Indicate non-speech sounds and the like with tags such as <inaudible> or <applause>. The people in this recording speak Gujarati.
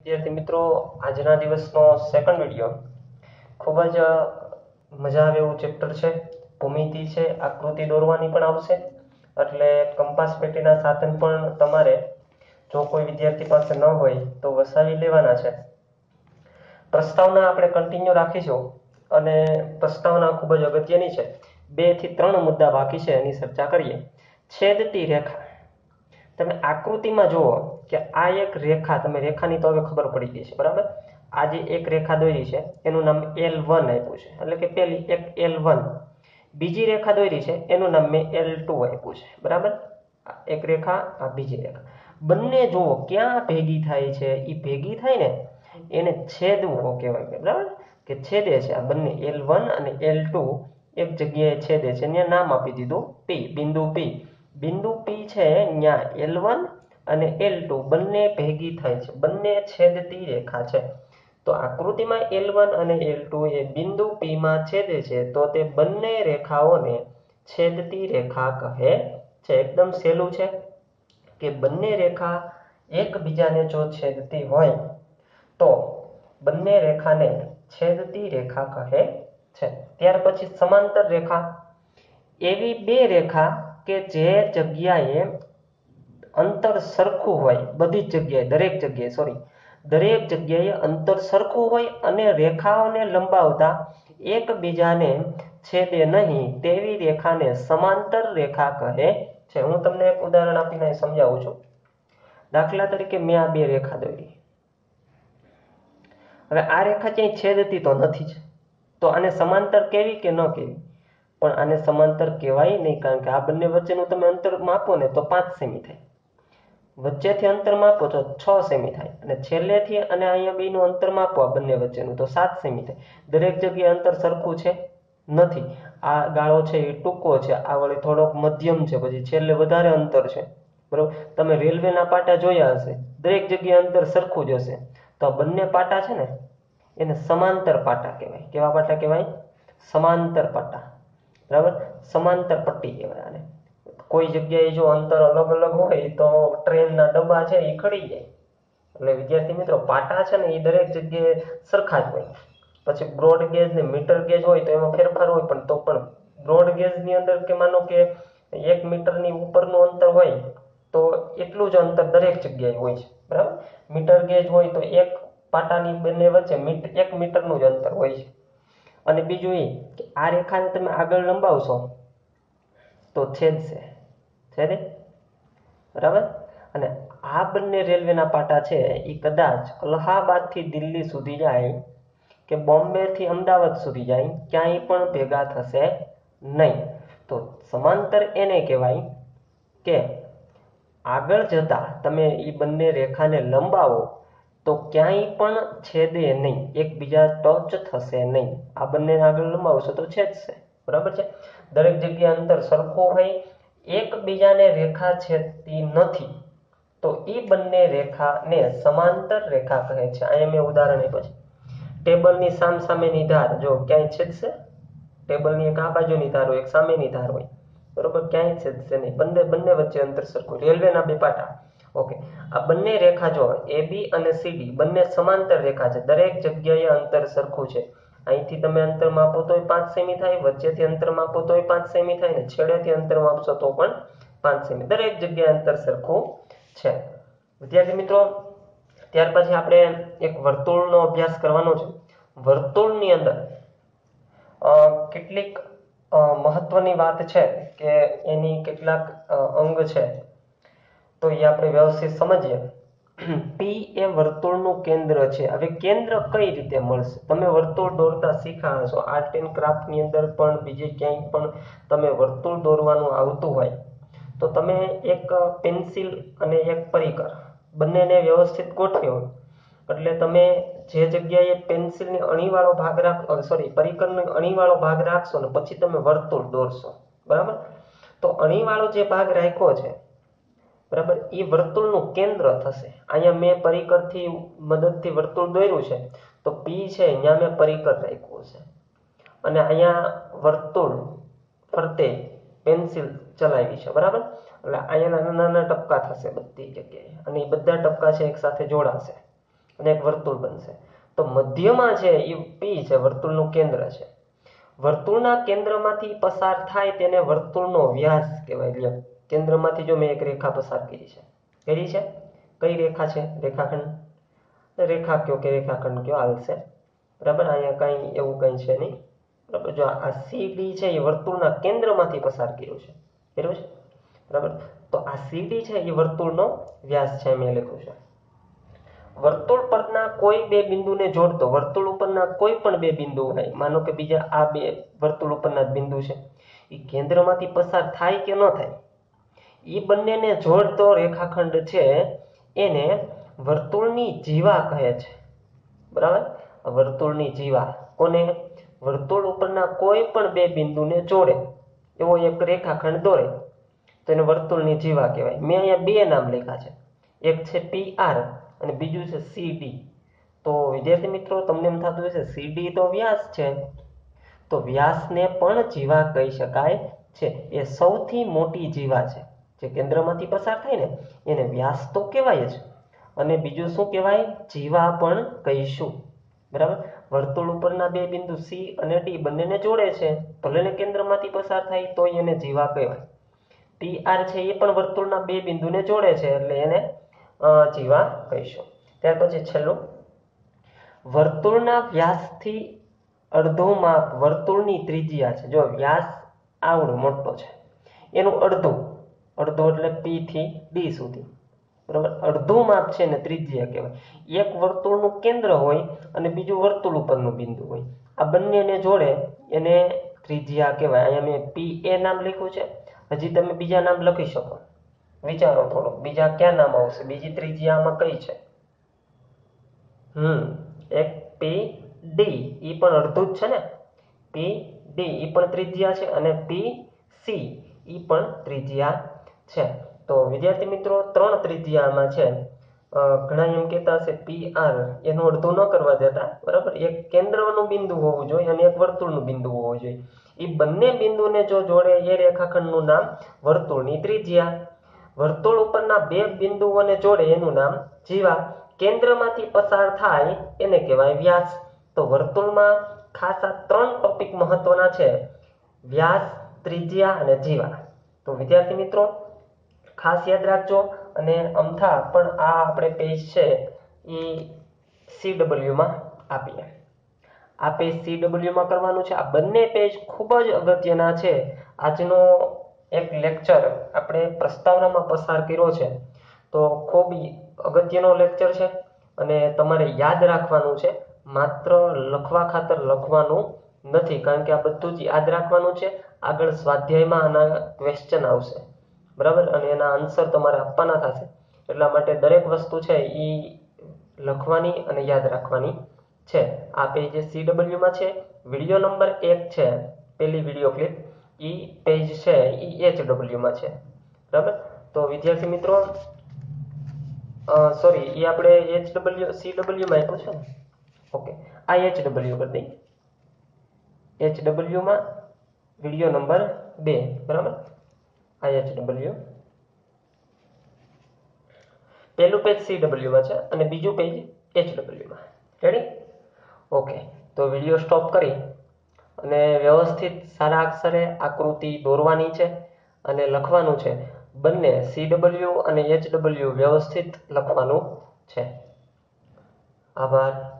વિદ્યાર્થી મિત્રો, આજના દિવસનો સેકન્ડ વીડિયો ખૂબ જ મજા આવે એવું ચેપ્ટર છે. ભૂમિતિ છે, આકૃતિ દોરવાની પણ આવશે. એટલે કંપાસ પેટીના સાધન પણ તમારે, જો કોઈ વિદ્યાર્થી પાસે ન હોય, તો વસાવી લેવાના છે. પ્રસ્તાવના આપણે કન્ટિન્યુ રાખીશું. અને પ્રસ્તાવના ખૂબ જ અગત્યની છે. બેથી ત્રણ મુદ્દા બાકી છે, એની ચર્ચા કરીએ. છેદતી રેખા. તમે આકૃતિમાં જુઓ કે આ એક રેખા, તમે રેખાની તો હવે ખબર પડી ગઈ છે, બરાબર? આ જે એક રેખા દોરી છે, એનું નામ એલ વન આપ્યું છે. એટલે કે પેલી એક એલ વન બીજી રેખા દોરી છે, એનું નામ મેં એલ ટુ આપ્યું છે, બરાબર? એક રેખા, આ બીજી રેખા. બંને જુઓ, ક્યાં ભેગી થાય છે? એ ભેગી થાય ને, એને છેદવું કહેવાય બરાબર? કે છેદે છે, આ બંને એલ વન અને એલ ટુ એક જગ્યાએ છેદે છે. એને નામ આપી દીધું પી બિંદુ પી બિંદુ પી છે ત્યાં એલ વન અને એલ બંને ભેગી થાય છે. બંને છેદતી રેખા છે. તો આકૃતિમાં એલ વન અને એલ એ બિંદુ પીમાં છેદે છે, તો તે બંને રેખાઓને છેદતી રેખા કહે છે. એકદમ સહેલું છે કે બંને રેખા એકબીજાને જો છેદતી હોય, તો બંને રેખાને છેદતી રેખા કહે છે. ત્યાર પછી સમાંતર રેખા. એવી બે રેખા કે જે જગ્યાએ અંતર સરખું હોય, બધી જ જગ્યાએ, દરેક જગ્યાએ સોરી દરેક જગ્યાએ અંતર સરખું હોય અને રેખાઓને લંબાવતા એકબીજાને છેદે નહીં તેવી રેખાને સમાંતર રેખા કહે છે. હું તમને એક ઉદાહરણ આપીને સમજાવું છું. દાખલા તરીકે મેં આ બે રેખા દોરી. હવે આ રેખા ક્યાંય છેદતી તો નથી જ. તો આને સમાંતર કેવી કે ન કેવી? પણ આને સમાંતર કહેવાય નહીં, કારણ કે આ બંને વચ્ચેનું તમે અંતર માપો ને તો પાંચ સેમી થાય. વચ્ચેથી અંતર માપો તો છ સેમી થાય. અને છેલ્લેથી અને અહીંયા બેનું અંતર માપો આ બંને વચ્ચેનું તો સાત સેમી થાય. દરેક જગ્યાએ અંતર સરખું છે? નથી. આ ગાળો છે એ ટૂંકો છે. આ વળી થોડોક મધ્યમ છે. પછી છેલ્લે વધારે અંતર છે. બરોબર? તમે રેલવેના પાટા જોયા હશે. દરેક જગ્યાએ અંતર સરખું જ હશે. તો આ બંને પાટા છે ને, એને સમાંતર પાટા કહેવાય. કેવા પાટા કહેવાય? સમાંતર પાટા. બરાબર? સમાંતર પટ્ટી કહેવાય આને. કોઈ જગ્યાએ જો અંતર અલગ અલગ હોય તો ટ્રેનના ડબ્બા છે એ ખડી જાય. એટલે વિદ્યાર્થી મિત્રો, પાટા છે ને એ દરેક જગ્યાએ સરખા જ હોય. પછી બ્રોડ ગેજ ને મીટર ગેજ હોય તો એમાં ફેરફાર હોય, પણ તો પણ બ્રોડ ગેજની અંદર કે માનો કે એક મીટરની ઉપરનું અંતર હોય તો એટલું જ અંતર દરેક જગ્યાએ હોય છે. બરાબર? મીટર ગેજ હોય તો એક પાટાની બંને વચ્ચે મીટર એક મીટરનું જ અંતર હોય છે. અને બીજું એ કે આ રેખાને તમે આગળ લંબાવશો તો છેદશે છેદે બરાબર? અને આ બંને રેલવેના પાટા છે એ કદાચ અલ્હાબાદથી દિલ્હી સુધી જાય કે બોમ્બેથી અમદાવાદ સુધી જાય, ક્યાંય પણ ભેગા થશે નહીં. તો સમાંતર એને કહેવાય કે આગળ જતા તમે એ બંને રેખાને લંબાવો, તો ક્યાંય પણ છેદે નહીં, એકબીજા ટચ થશે નહીં. આ બંને આગળ લંબાવશો તો છેદશે. બરાબર છે? દરેક જગ્યાએ અંતર સરખું હોય એકબીજાને રેખા છેદતી નથી, તો એ બંને રેખાને સમાંતર રેખા કહે છે. અહીંયા મેં ઉદાહરણ આપ્યું છે. ટેબલની સામ સામેની ધાર જો ક્યાંય છેદશે, ટેબલની એક આ બાજુની ધાર હોય, એક સામેની ધાર હોય, બરોબર? ક્યાંય છેદશે નહીં. બંને બંને વચ્ચે અંતર સરખું. રેલવેના બે પાટા. ઓકે. આ બંને રેખા જો એ બી અને સીડી બંને સમાંતર રેખા છે. દરેક જગ્યાએ અંતર સરખું છે. અહીંથી તમે અંતર માપો તોય પાંચ સેમી થાય, વચ્ચેથી અંતર માપો તોય પાંચ સેમી થાય ને છેડેથી અંતર માપશો તો પણ પાંચ સેમી. દરેક જગ્યાએ અંતર સરખું છે. વિદ્યાર્થી મિત્રો, ત્યાર પછી આપણે એક વર્તુળનો અભ્યાસ કરવાનો છે. વર્તુળની અંદર કેટલીક મહત્વની વાત છે કે એની કેટલાક અંગ છે. તો એ આપણે વ્યવસ્થિત સમજીએ. <clears throat> પી એ વર્તુળનું કેન્દ્ર છે. હવે કેન્દ્ર કઈ રીતે મળશે? તમે વર્તુળ દોરતા શીખા હશો. આર્ટ એન્ડ ક્રાફ્ટની અંદર પણ, બીજે ક્યાંય પણ તમે વર્તુળ દોરવાનું આવતું હોય, તો તમે એક પેન્સિલ અને એક પરિકર બંનેને વ્યવસ્થિત ગોઠવ્યો. એટલે તમે જે જગ્યાએ પેન્સિલની અણીવાળો ભાગ રાખ સોરી પરિકરનો અણીવાળો ભાગ રાખશો ને પછી તમે વર્તુળ દોરશો. બરાબર? તો અણીવાળો જે ભાગ રાખ્યો છે બરાબર? એ વર્તુળનું કેન્દ્ર થશે. અહીંયા મેં પરિકરથી મદદથી વર્તુળ દોર્યું છે. તો પી છે, અહીંયા મેં પરિકર રાખ્યું છે. અને અહીંયા વર્તુળ ફરતે પેન્સિલ ચલાવી છે, બરાબર? એટલે અહીંયા નાના નાના ટપકા થશે બધી જગ્યાએ. અને એ બધા ટપકા છે એક સાથે જોડાશે. અને એક વર્તુળ બનશે. તો મધ્યમાં છે એ પી છે, વર્તુળનું કેન્દ્ર છે. વર્તુળના કેન્દ્રમાંથી પસાર થાય તેને વર્તુળનો વ્યાસ કહેવાય. કેન્દ્રમાંથી જો મેં એક રેખા પસાર કરી છે કરી છે? કઈ રેખા છે? રેખાખંડ. રેખા કયો કે રેખાખંડ કયો? આવશે બરાબર? અહીંયા કંઈ એવું કંઈ છે નહીં. બરાબર? જો આ સીડી છે, એ વર્તુળના કેન્દ્રમાંથી પસાર કર્યું છે. કર્યું છે? બરાબર? તો આ સીડી છે, એ વર્તુળનો વ્યાસ છે, મેં લખ્યું છે. વર્તુળ પરના કોઈ બે બિંદુને જોડતો, વર્તુળ ઉપરના કોઈ પણ બે બિંદુ હોય માનો કે બીજા આ બે વર્તુળ ઉપરના બિંદુ છે. એ કેન્દ્રમાંથી પસાર થાય કે ન થાય? એ બંનેને જોડતો રેખાખંડ છે, એને વર્તુળની જીવા કહે છે. બરાબર? વર્તુળની જીવા કોને? વર્તુળ ઉપરના કોઈ પણ બે બિંદુને જોડે. એવો એક રેખાખંડ દોરે. તો એને વર્તુળની જીવા કહેવાય. મેં અહીંયા બે નામ લખ્યા છે. એક છે પી આર અને બીજું છે સીડી તો વિદ્યાર્થી મિત્રો, તમને એમ થતું હશે સી ડી તો વ્યાસ છે. તો વ્યાસને પણ જીવા કહી શકાય છે. એ સૌથી મોટી જીવા છે. જે કેન્દ્રમાંથી પસાર થાય ને, એને વ્યાસ તો કહેવાય જ. અને બીજું શું કહેવાય? જીવા પણ કહીશું. બરાબર? વર્તુળ ઉપરના બે બિંદુ સી અને ડી બંનેને જોડે છે. ભલે ને કેન્દ્રમાંથી પસાર થાય તો એને જીવા કહેવાય. પી આર છે એ પણ વર્તુળના બે બિંદુને જોડે છે, એટલે એને જીવા કહીશું. ત્યાર પછી છેલ્લું. વર્તુળના વ્યાસથી અડધો માપ વર્તુળની ત્રિજ્યા છે. જો વ્યાસ આવડો, મોટો છે, એનું અડધું અડધો એટલે પી થી ડી સુધી. બરાબર? અડધું માપ છે ને ત્રિજ્યા કહેવાય. એક વર્તુળનું કેન્દ્ર હોય અને બીજું વર્તુળ ઉપરનું બિંદુ હોય. આ બંનેને જોડે એને ત્રિજ્યા કહેવાય. અહીંયા મેં પી એ નામ લખ્યું છે. હજી તમે બીજા નામ લખી શકો. વિચારો થોડો. બીજા ક્યાં નામ આવશે? બીજી ત્રિજ્યા આમાં કઈ છે? હમ. એક પી ડી ઈ પણ અડધું જ છે ને? પી ડી ઈ પણ ત્રિજ્યા છે અને પી સી ઈ પણ ત્રિજ્યા છે. તો વિદ્યાર્થી મિત્રો, ત્રણ ત્રિજ્યામાં છે. ઘણા એમ કહેતા હશે પી આર એનું અડધું ન કરવા દેતા, બરાબર? એક કેન્દ્રનું બિંદુ હોવું જોઈએ અને એક વર્તુળનું બિંદુ હોવું જોઈએ. એ બંને બિંદુને જો જોડે એ રેખાખંડનું નામ વર્તુળની ત્રિજ્યા. વર્તુળ ઉપરના બે બિંદુઓને જોડે એનું નામ જીવા. કેન્દ્રમાંથી પસાર થાય એને કહેવાય વ્યાસ. તો વર્તુળમાં ખાસા ત્રણ ટોપિક મહત્વના છે. વ્યાસ, ત્રિજ્યા અને જીવા. તો વિદ્યાર્થી મિત્રો ખાસ યાદ રાખજો. અને અમથા પણ આ આપણે પેજ છે એ સી ડબલ્યુમાં આપીએ. આ પેજ સી ડબલ્યુમાં કરવાનું છે. આ બંને પેજ ખૂબ જ અગત્યના છે. આજનો એક લેક્ચર આપણે પ્રસ્તાવનામાં પસાર કર્યો છે. તો ખૂબ અગત્યનો લેક્ચર છે. અને તમારે યાદ રાખવાનું છે. માત્ર લખવા ખાતર લખવાનું નથી. કારણ કે આ બધું જ યાદ રાખવાનું છે. આગળ સ્વાધ્યાયમાં આના ક્વેશ્ચન આવશે. બરાબર? અને એના આન્સર તમારે આપવાના થશે. એટલા માટે દરેક વસ્તુ છે એ લખવાની અને યાદ રાખવાની છે. આ પેજ સી ડબલ્યુમાં છે. વીડિયો નંબર એક છે પેલી વીડિયો ક્લિપ એ પેજ છે એ એચ ડબલ્યુમાં છે. બરાબર? તો વિદ્યાર્થી મિત્રો સોરી એ આપણે એચ ડબલ્યુ સી ડબલ્યુમાં આપ્યું છે ને? ઓકે આ એચ ડબલ્યુ કરી દઈએ. એચ ડબલ્યુમાં વીડિયો નંબર બે. બરાબર? આ એચ ડબલ્યુ પહેલું પેજ સીડબલ્યુમાં છે અને બીજું પેજ એચડબલ્યુમાં રેડી ઓકે તો વીડિયો સ્ટોપ કરી અને વ્યવસ્થિત સારા અક્ષરે આકૃતિ દોરવાની છે અને લખવાનું છે. બંને સી ડબલ્યુ અને એચ ડબલ્યુ વ્યવસ્થિત લખવાનું છે. આભાર.